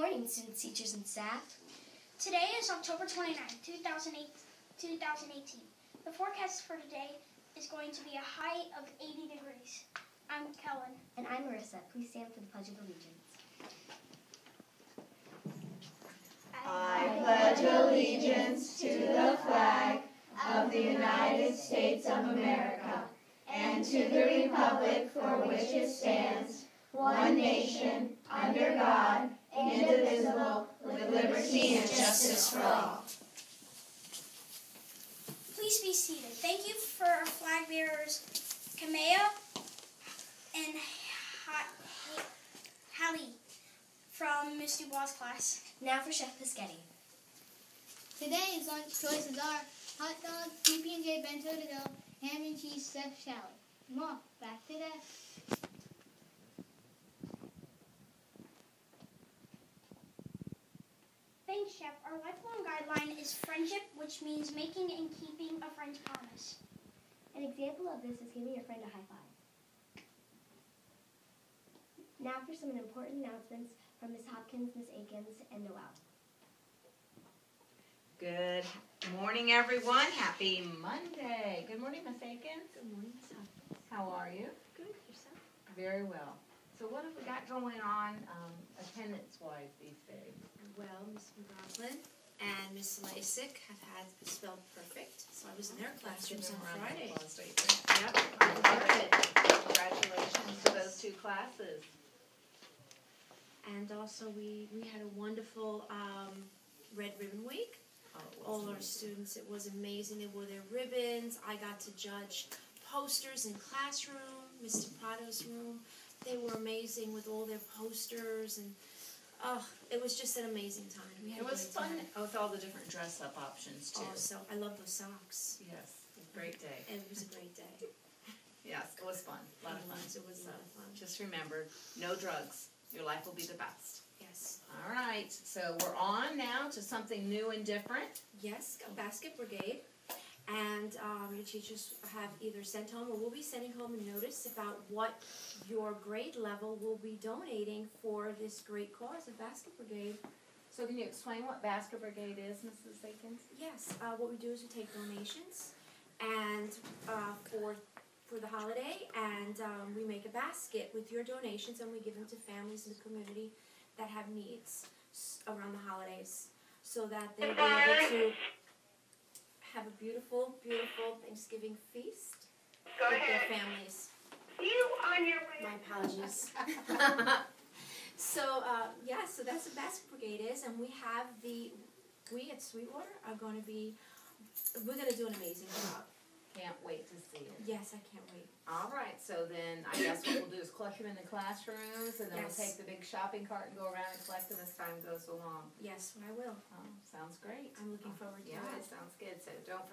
morning, students, teachers, and staff. Today is October 29, 2008, 2018. The forecast for today is going to be a high of 80 degrees. I'm Kellen. And I'm Marissa. Please stand for the Pledge of Allegiance. I pledge allegiance to the flag of the United States of America and to the republic for which it stands, one nation, with liberty and justice for all. Please be seated. Thank you for our flag bearers, Kamea and Ha- Hallie from Miss Dubois' class. Now for Chef Piscetti. Today's lunch choices are hot dog, PB&J bento to go, ham and cheese stuffed salad. More, back to that. Chef. Our lifelong guideline is friendship, which means making and keeping a friend's promise. An example of this is giving your friend a high five. Now for some important announcements from Ms. Hopkins, Ms. Akins, and Noel. Good morning, everyone. Happy Monday. Good morning, Miss Akins. Good morning, Ms. Hopkins. How are you? Good, yourself? Very well. So what have we got going on um, attendance-wise these days? Well, Miss McLaughlin and Miss Lasik have had spelled perfect, so I was in their classrooms on them a round of Friday. applause, don't you? Yep. Congratulations to those two classes. And also, we, we had a wonderful um, Red Ribbon Week. Oh, All our students, it was amazing. They wore their ribbons. I got to judge posters in classroom, Mr. Prado's room. They were amazing with all their posters and oh, it was just an amazing time. We had It was fun time. with all the different dress-up options too. Oh, also, I love those socks. Yes, it great day. It was a great day. Yes, it was fun, a lot of fun. was, it was a lot of fun. Just remember, no drugs. Your life will be the best. Yes. All right, so we're on now to something new and different. Yes, a basket brigade. And um, your teachers have either sent home or will be sending home a notice about what your grade level will be donating for this great cause of basket brigade. So can you explain what Basket Brigade is, Mrs. Akins? Yes, uh, what we do is we take donations and uh, for for the holiday, and um, we make a basket with your donations, and we give them to families in the community that have needs around the holidays, so that they'll be able to have a beautiful, beautiful Thanksgiving feast with their families. You on your way. My apologies. so uh, yeah, so that's what Basket Brigade is, and we have the we at Sweetwater are going to be we're going to do an amazing job. Can't wait to see it. Yes, I can't wait. All right, so then I guess what we'll do is collect them in the classrooms, and then we'll take the big shopping cart and go around and collect them as time goes along. Yes, I will. Oh, sounds great. I'm looking forward to Yeah, it it. sounds good. So don't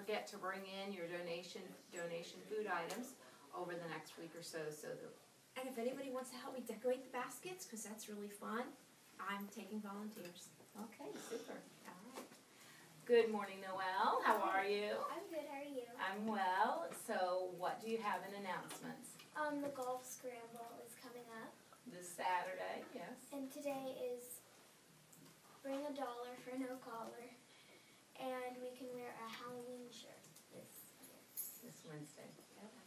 forget to bring in your donation donation food items over the next week or so, so that And if anybody wants to help me decorate the baskets, because that's really fun, I'm taking volunteers. Okay, super. All right. Good morning, Noelle. How are you? I'm good. How are you? I'm well. So, what do you have in announcements? Um, the golf scramble is coming up, This Saturday, yes. and today is bring a dollar for no collar, and we can wear a Halloween shirt this year. This Wednesday.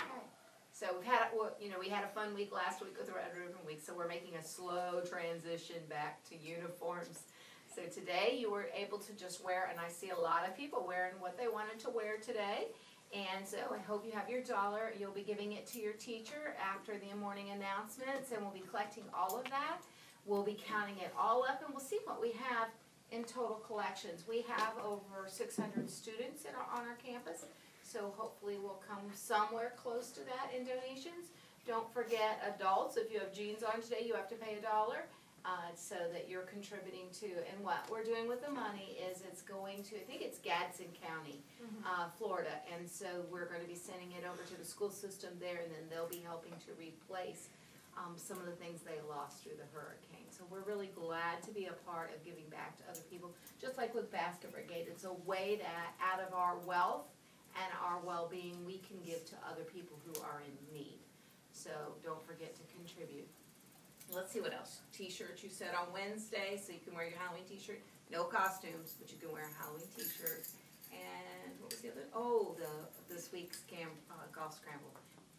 Okay. So we've had, you know, we had a fun week last week with the Red Ribbon Week, so we're making a slow transition back to uniforms. So today you were able to just wear, and I see a lot of people wearing what they wanted to wear today. And so I hope you have your dollar. You'll be giving it to your teacher after the morning announcements, and we'll be collecting all of that. We'll be counting it all up, and we'll see what we have in total collections. We have over 600 students in our, on our campus, so hopefully we'll come somewhere close to that in donations. Don't forget adults, if you have jeans on today, you have to pay a dollar, uh, so that you're contributing to, and what we're doing with the money is it's going to, I think it's Gadsden County, uh, Florida, and so we're gonna be sending it over to the school system there, and then they'll be helping to replace, um, some of the things they lost through the hurricane. So we're really glad to be a part of giving back to other people, just like with Basket Brigade, it's a way that out of our wealth and our well-being, we can give to other people who are in need. So don't forget to contribute. let's see what else. T-shirts you said on Wednesday, so you can wear your Halloween T-shirt. No costumes, but you can wear a Halloween T-shirt. And what was the other? Oh, the this week's cam uh, golf scramble.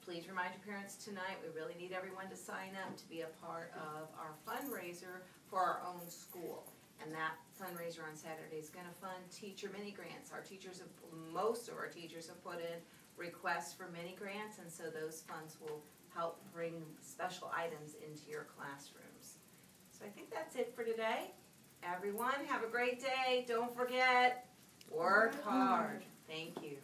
Please remind your parents tonight. We really need everyone to sign up to be a part of our fundraiser for our own school. And that fundraiser on Saturday is going to fund teacher mini grants. Our teachers have, most of our teachers have put in requests for mini grants, and so those funds will help bring special items into your classrooms. So I think that's it for today. Everyone, have a great day. Don't forget, work hard. Thank you.